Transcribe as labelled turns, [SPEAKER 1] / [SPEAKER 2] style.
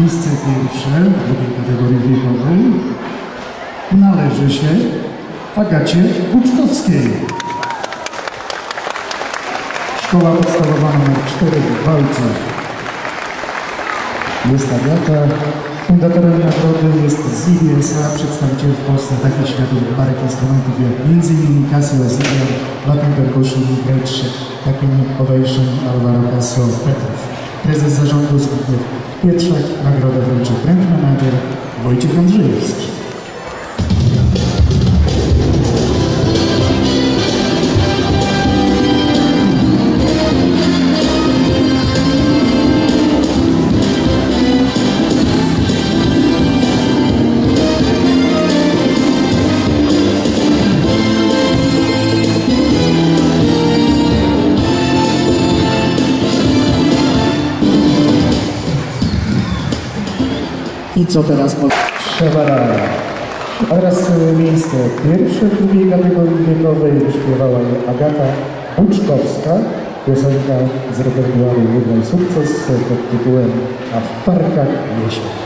[SPEAKER 1] Miejsce pierwsze w drugiej kategorii wiekowej należy się Agacie Kuczkowskiej. Szkoła podstawowa nr 4 w Walcu. Jest Agata. Fundatorem nagrody jest Zibi S.A., przedstawiciel w Polsce takich światowych marek instrumentów jak m.in. Casio Zibian, Latin Percussion, Gretsch, takim Ovation, Alvaro Casio, Petrów. Prezes zarządu Zbigniew Pietrzak, nagrodę wręczy brand manager Wojciech Andrzejewski.
[SPEAKER 2] I co teraz?
[SPEAKER 1] Szewarala. Oraz e, miejsce pierwsze w drugiej kategorii wiekowej śpiewała Agata Buczkowska. Piosenka z repertuaru Jednej Sukces pod tytułem A w parkach jesień.